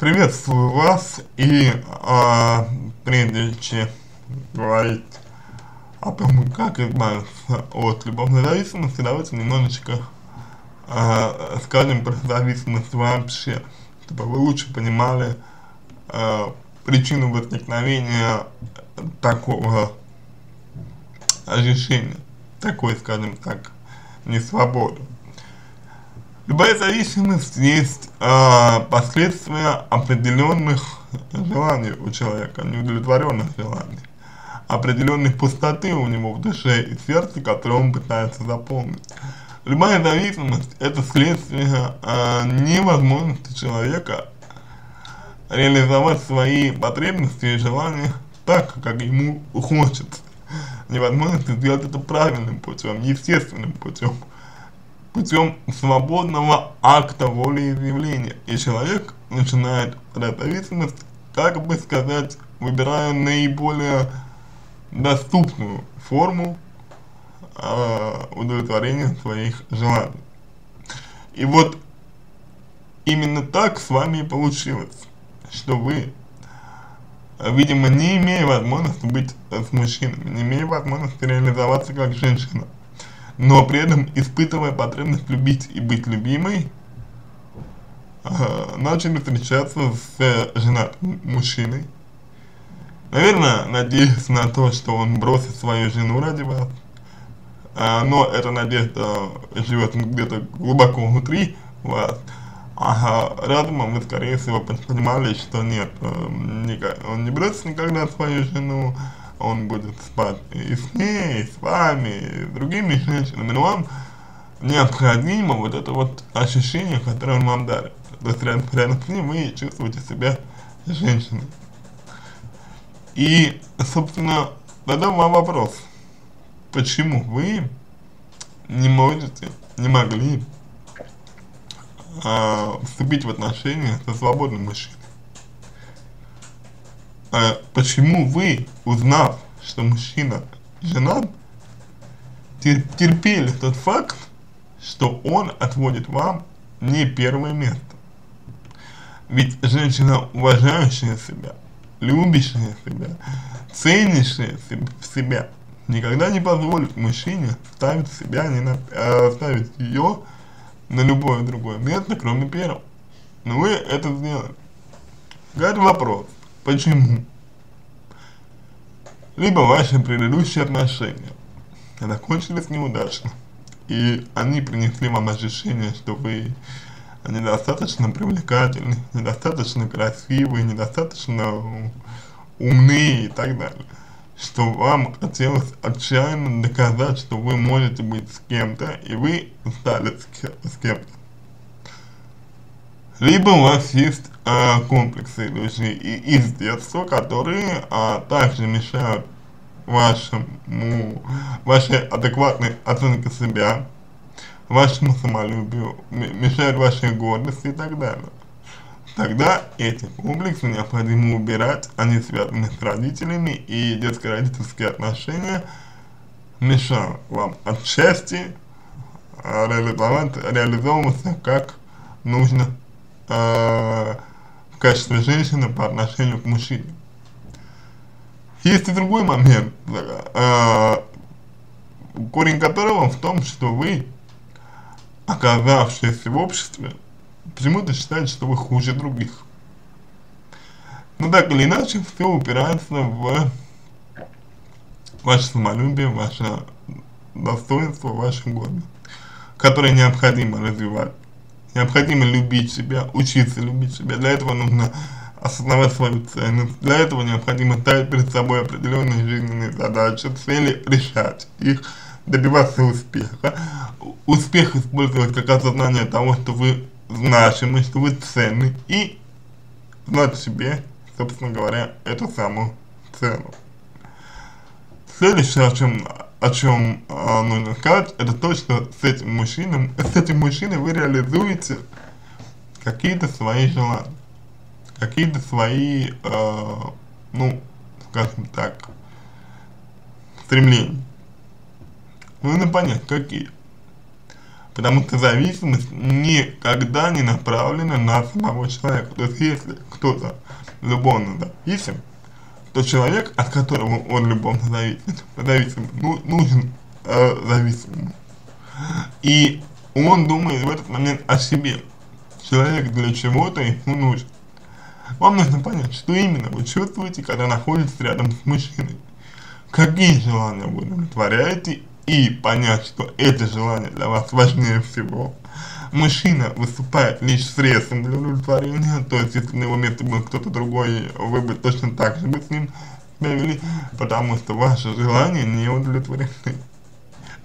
приветствую вас и а, прежде чем говорить о том, как избавиться от любовной зависимости, давайте немножечко а, скажем про зависимость вообще, чтобы вы лучше понимали а, причину возникновения такого ощущения, такой, скажем так, несвободы. Любая зависимость есть э, последствия определенных желаний у человека, неудовлетворенных желаний, определенной пустоты у него в душе и сердце, которую он пытается заполнить. Любая зависимость это следствие э, невозможности человека реализовать свои потребности и желания так, как ему хочется. Невозможности сделать это правильным путем, естественным путем путем свободного акта волеизъявления. И человек начинает зависимость, как бы сказать, выбирая наиболее доступную форму э, удовлетворения своих желаний. И вот именно так с вами и получилось, что вы, видимо, не имея возможности быть с мужчинами, не имея возможности реализоваться как женщина, но при этом испытывая потребность любить и быть любимой, э, начали встречаться с э, женатым мужчиной. Наверное, надеясь на то, что он бросит свою жену ради вас, э, но эта надежда живет где-то глубоко внутри вас, а разумом вы, скорее всего, понимали, что нет, э, он не бросит никогда свою жену, он будет спать и с ней, и с вами, и с другими женщинами, но вам необходимо вот это вот ощущение, которое он вам дарит. То есть рядом, рядом с ним вы чувствуете себя женщиной. И, собственно, задам вам вопрос. Почему вы не можете, не могли э, вступить в отношения со свободным мужчиной? Э, почему вы, узнав, что мужчина женат, тер терпели тот факт, что он отводит вам не первое место. Ведь женщина, уважающая себя, любящая себя, ценящая себя, никогда не позволит мужчине ставить себя, не на, э, ставить ее на любое другое место, кроме первого. Но вы это сделали. Это вопрос. Почему? Либо ваши предыдущие отношения закончились неудачно, и они принесли вам ощущение, что вы недостаточно привлекательны, недостаточно красивые, недостаточно умные и так далее. Что вам хотелось отчаянно доказать, что вы можете быть с кем-то, и вы стали с кем-то либо у вас есть э, комплексы, идущие из детства, которые э, также мешают вашему, вашей адекватной оценке себя, вашему самолюбию, мешают вашей гордости и так далее. Тогда эти комплексы необходимо убирать, они связаны с родителями, и детско-родительские отношения мешают вам отчасти реализовать, реализовываться как нужно э, в качестве женщины по отношению к мужчине. Есть и другой момент, э, корень которого в том, что вы, оказавшись в обществе, почему-то считаете, что вы хуже других. Но так или иначе, все упирается в ваше самолюбие, ваше достоинство, ваше гордость, которое необходимо развивать Необходимо любить себя, учиться любить себя. Для этого нужно осознавать свою ценность. Для этого необходимо ставить перед собой определенные жизненные задачи, цели, решать их, добиваться успеха. Успех использовать как осознание того, что вы значимы, что вы ценны, и знать себе, собственно говоря, эту самую цену. Следующее, о чем о чем э, нужно сказать, это то, что с этим мужчиной, с этим мужчиной вы реализуете какие-то свои желания, какие-то свои, э, ну, скажем так, стремления. Нужно понять, какие. Потому что зависимость никогда не направлена на самого человека. То есть если кто-то любовно зависим, то человек, от которого он любовно зависим, зависим ну, нужен э, зависимому. И он думает в этот момент о себе. Человек для чего-то ему нужен. Вам нужно понять, что именно вы чувствуете, когда находитесь рядом с мужчиной. Какие желания вы удовлетворяете и понять, что это желание для вас важнее всего. Мужчина выступает лишь средством для удовлетворения, то есть если на его месте был кто-то другой, вы бы точно так же бы с ним себя вели, потому что ваши желания не удовлетворены.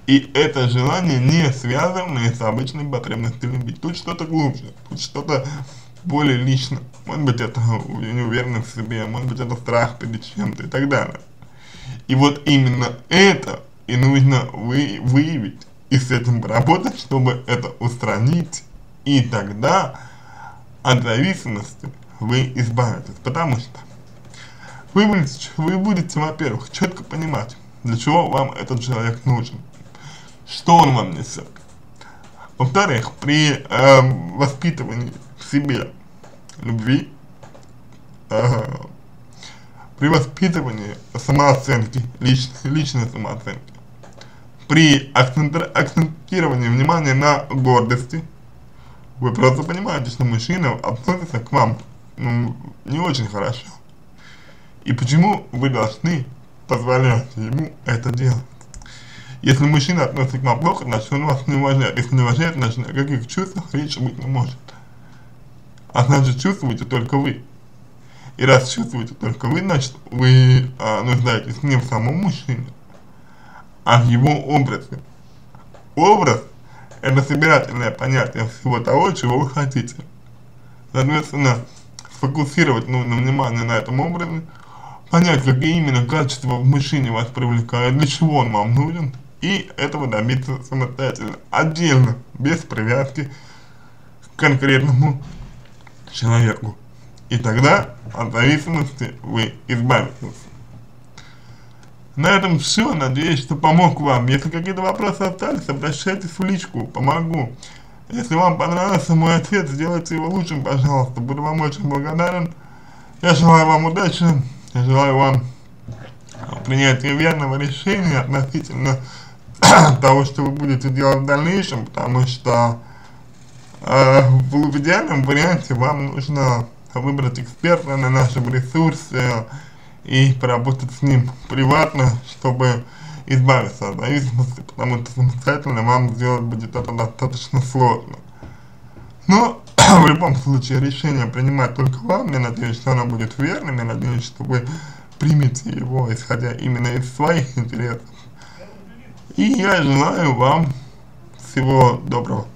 И это желание не связано с обычной потребностью любить. Тут что-то глубже, тут что-то более лично. Может быть это неуверенность в себе, может быть это страх перед чем-то и так далее. И вот именно это и нужно вы, выявить и с этим поработать, чтобы это устранить. И тогда от зависимости вы избавитесь. Потому что вы будете, вы будете во-первых, четко понимать, для чего вам этот человек нужен что он вам несет. Во-вторых, при э, воспитывании в себе любви, э, при воспитывании самооценки, личной, личной самооценки, при акцентировании внимания на гордости, вы просто понимаете, что мужчина относится к вам ну, не очень хорошо. И почему вы должны позволять ему это делать? Если мужчина относится к вам плохо, значит он вас не уважает. Если не уважает, значит о каких чувствах речи быть не может. А значит чувствуете только вы. И раз чувствуете только вы, значит вы а, нуждаетесь не в самом мужчине, а в его образе. Образ – это собирательное понятие всего того, чего вы хотите. Соответственно, сфокусировать нужно внимание на этом образе, понять, какие именно качества в мужчине вас привлекают, для чего он вам нужен – и этого добиться самостоятельно, отдельно, без привязки к конкретному человеку. И тогда от зависимости вы избавитесь. На этом все. Надеюсь, что помог вам. Если какие-то вопросы остались, обращайтесь в личку, помогу. Если вам понравился мой ответ, сделайте его лучшим, пожалуйста. Буду вам очень благодарен. Я желаю вам удачи. Я желаю вам принятия верного решения относительно того, что вы будете делать в дальнейшем, потому что э, в идеальном варианте вам нужно выбрать эксперта на нашем ресурсе и поработать с ним приватно, чтобы избавиться от зависимости, потому что самостоятельно вам сделать будет это достаточно сложно. Но в любом случае решение принимать только вам, я надеюсь, что оно будет верным, я надеюсь, что вы примете его, исходя именно из своих интересов. И я желаю вам всего доброго.